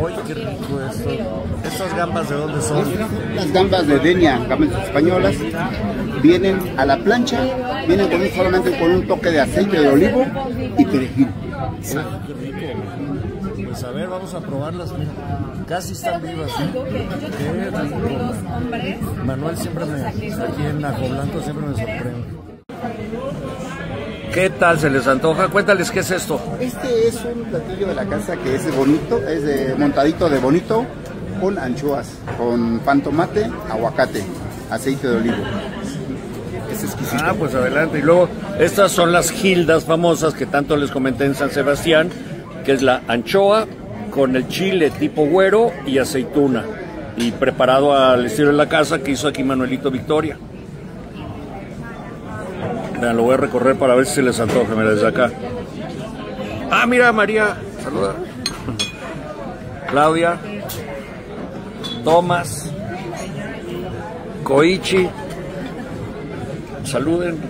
Oye, qué rico esto. ¿Estas gambas de dónde son? Las gambas de Denia, gambas españolas, vienen a la plancha, vienen con un, solamente con un toque de aceite de olivo y perejil. Uy, qué rico. Pues a ver, vamos a probarlas. Mira, casi están vivas. ¿eh? Qué rico. Manuel siempre me, aquí en Ajo Blanco siempre me sorprende. ¿Qué tal se les antoja? Cuéntales qué es esto. Este es un platillo de la casa que es bonito, es de montadito de bonito con anchoas, con pan tomate, aguacate, aceite de olivo. Es exquisito. Ah, pues adelante. Y luego, estas son las gildas famosas que tanto les comenté en San Sebastián, que es la anchoa con el chile tipo güero y aceituna. Y preparado al estilo de la casa que hizo aquí Manuelito Victoria. Vean, lo voy a recorrer para ver si les antoja, mira, desde acá. Ah, mira, María, saluda. Claudia, Tomás, Koichi, saluden.